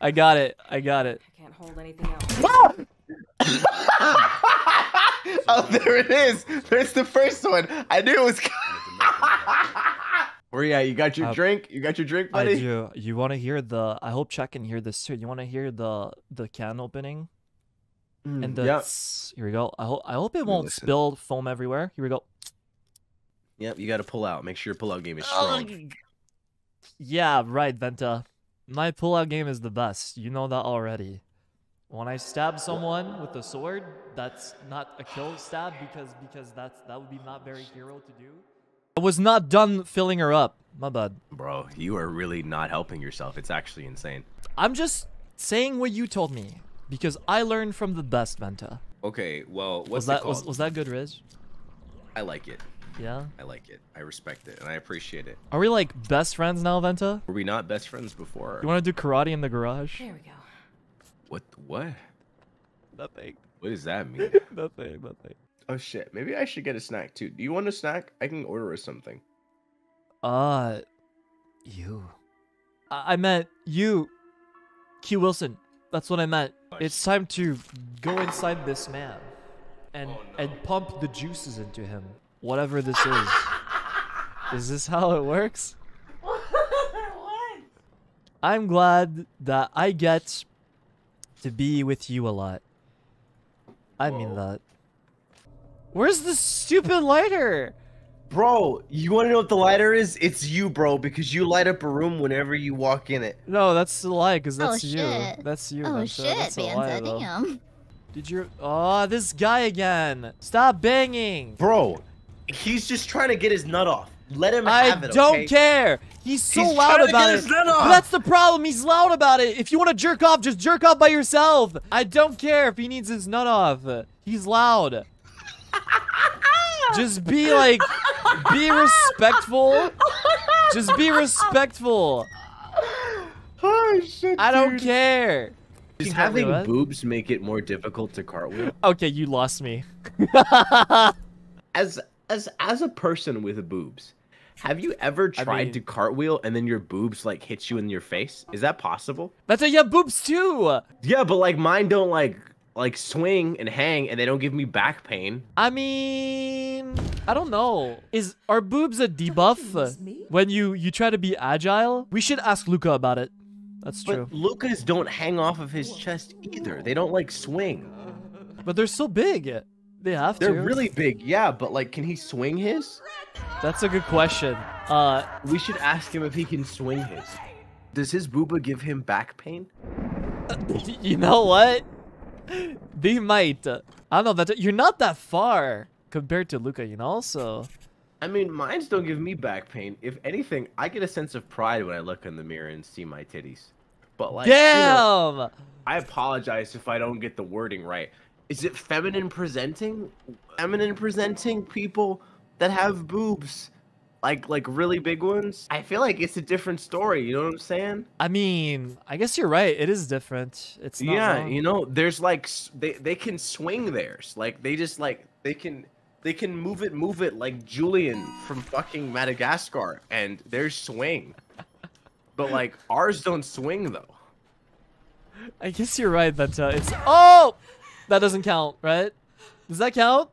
I got it. I got it. I can't hold anything else. oh, there it is. There's the first one. I knew it was. Where you at? You got your Uh, drink? You got your drink, I buddy? do. You want to hear the? I hope Chuck can hear this too. You want to hear the the can opening Mm, and the. yep. tss- Here we go. I hope I hope it won't listen. spill foam everywhere. Here we go. Yep. You got to pull out. Make sure your pull-out game is strong. Yeah, right, Vanta. My pullout game is the best. You know that already. When I stab someone with a sword, that's not a kill stab because because that's that would be not very hero to do. I was not done filling her up. My bad. Bro, you are really not helping yourself. It's actually insane. I'm just saying what you told me because I learned from the best, Vanta. Okay, well, what's Was that was, was that good, Riz? I like it. Yeah. I like it. I respect it, and I appreciate it. Are we like best friends now, Vanta? Were we not best friends before? You want to do karate in the garage? There we go. What? What? Nothing. What does that mean? Nothing. Nothing. oh shit! Maybe I should get a snack too. Do you want a snack? I can order us something. Uh, you. I, I meant you, Q Wilson. That's what I meant. It's time to go inside this man, and and pump the juices into him. Whatever this is. is this how it works? I'm glad that I get to be with you a lot. I mean that. Where's the stupid lighter? Bro, you want to know what the lighter is? It's you, bro, because you light up a room whenever you walk in it. No, that's a lie, because Oh, that's you. shit. That's you. Oh Vanta. shit, that's a lie, Vanta, though. damn. Did you? Oh, this guy again! Stop banging! Bro, he's just trying to get his nut off. Let him I have it, I don't okay? care. He's so He's loud trying to about get it. his nut off. that's the problem. He's loud about it. If you want to jerk off, just jerk off by yourself. I don't care if he needs his nut off. He's loud. just be like, be respectful. Just be respectful. Oh shit! I don't care. Does having do it. boobs make it more difficult to cartwheel? Okay, you lost me. as as as a person with boobs, have you ever I tried mean- to cartwheel and then your boobs like hit you in your face? Is that possible? That's a you have boobs too. Yeah, but like mine don't like like swing and hang and they don't give me back pain. I mean, I don't know. Is are boobs a debuff me? when you you try to be agile? We should ask Luca about it. That's true. But Luca's don't hang off of his chest either. They don't like swing. But they're so big. They have They're to. really big, yeah, but like can he swing his? That's a good question. Uh, We should ask him if he can swing his. Does his booba give him back pain? you know what? They might. I don't know that you're not that far compared to Luca, you know. So I mean, mines don't give me back pain. If anything, I get a sense of pride when I look in the mirror and see my titties. But like, you know, damn. I apologize if I don't get the wording right. Is it feminine presenting? Feminine presenting people that have boobs, like like really big ones. I feel like it's a different story. You know what I'm saying? I mean, I guess you're right. It is different. It's not yeah, wrong. you know, there's like they they can swing theirs. Like they just like they can they can move it move it like Julien from fucking Madagascar and there's swing. But like ours don't swing though. I guess you're right, but uh, it's oh, that doesn't count, right? Does that count?